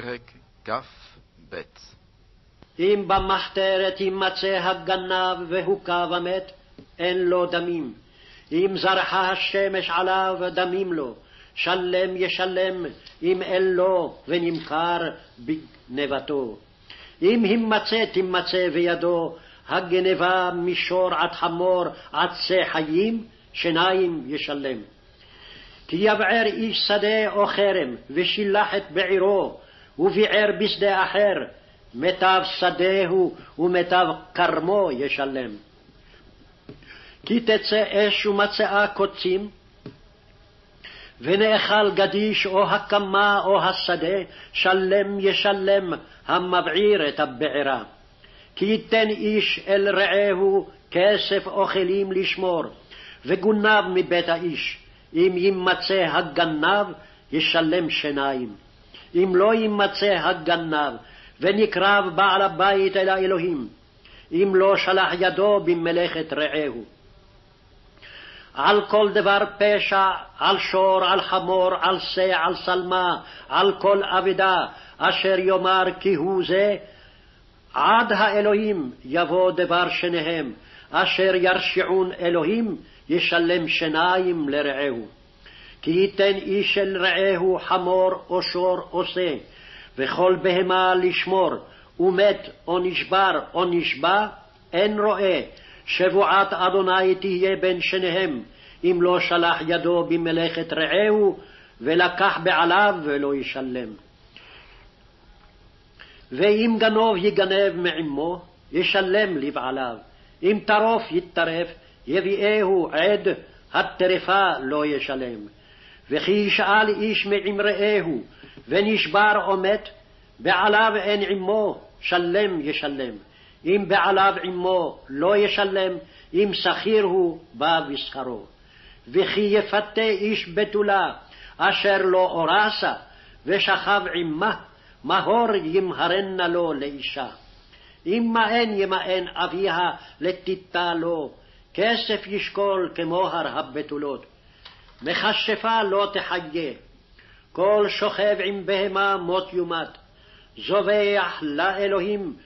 פרק כ"ב אם במחתרת יימצא הגנב והוכה ומת, אין לו דמים. אם זרחה השמש עליו, דמים לו. שלם ישלם, אם אין לו, ונמכר בגנבתו. אם הימצא תימצא בידו הגנבה מישור עד חמור עד שא חיים, שניים ישלם. כי יבער איש שדה או חרם, ושילח את בעירו, וביער בשדה אחר, מיטב שדהו ומיטב כרמו ישלם. כי תצא אש ומצאה קוצים, ונאכל גדיש או הקמה או השדה, שלם ישלם המבעיר את הבעירה. כי ייתן איש אל רעהו כסף אוכלים לשמור, וגונב מבית האיש. אם יימצא הגנב, ישלם שיניים. אם לא יימצא הגנב, ונקרב בעל הבית אל האלוהים, אם לא שלח ידו במלאכת רעהו. על כל דבר פשע, על שור, על חמור, על שא, על שלמה, על כל אבדה, אשר יאמר כי הוא זה, עד האלוהים יבוא דבר שניהם, אשר ירשיעון אלוהים, ישלם שיניים לרעהו. כי ייתן איש אל רעהו חמור או שור או שא, וכל בהמה לשמור, ומת או נשבר או נשבע, אין רואה, שבועת אדוני תהיה בין שניהם, אם לא שלח ידו במלאכת רעהו, ולקח בעליו ולא ישלם. ואם גנוב יגנב מעמו, ישלם לבעליו. אם טרוף יטרף, יביאהו עד, הטרפה לא ישלם. וכי ישאל איש מעמראהו, ונשבר או מת, בעליו אין עמו, שלם ישלם. אם בעליו עמו לא ישלם, אם שכיר הוא, בא בשכרו. וכי יפתה איש בתולה, אשר לא אורסה, ושכב עמה, מהור ימהרנה לו לאישה. אם מאן ימאן אביה לתיתה לו, כסף ישקול כמו הר הבתולות. מכשפה לא תחיה, כל שוכב עם בהמה מות יומת. זובח לאלוהים,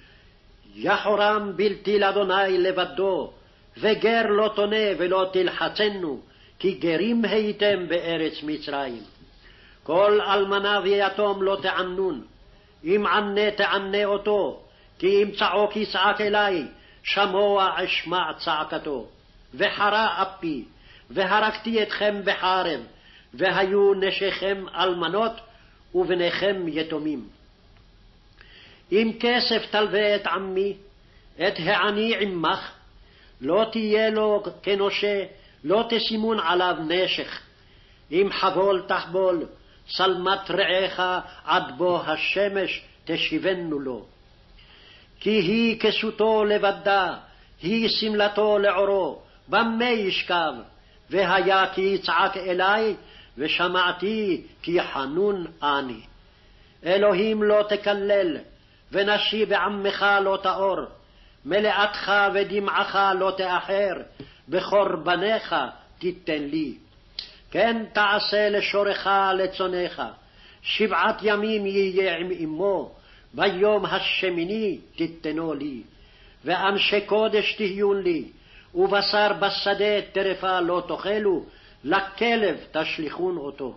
יחורם בלתי לאדוני לבדו, וגר לא תונה ולא תלחצנו, כי גרים הייתם בארץ מצרים. כל אלמנה ויתום לא תענון, אם ענה תענה אותו, כי אם צעוק יצעק אלי, שמוע אשמע צעקתו. וחרה אפי, והרגתי אתכם בחרב, והיו נשיכם אלמנות, ובניכם יתומים. אם כסף תלווה את עמי, את העני עמך, לא תהיה לו כנושה, לא תשימון עליו נשך. אם חבול תחבול, שלמת רעך עד בוא השמש תשיבנו לו. כי היא כסותו לבדה, היא שמלתו לעורו, במה ישכב? והיה כי יצעק אלי, ושמעתי כי חנון אני. אלוהים לא תקלל, ונשי בעמך לא תאור, מלאתך ודמעך לא תאחר, בקורבניך תיתן לי. כן תעשה לשורך לצונך, שבעת ימים יהיה עם אמו, ביום השמיני תיתנו לי. ואנשי קודש תהיון לי, ובשר בשדה טרפה לא תאכלו, לכלב תשליכון אותו.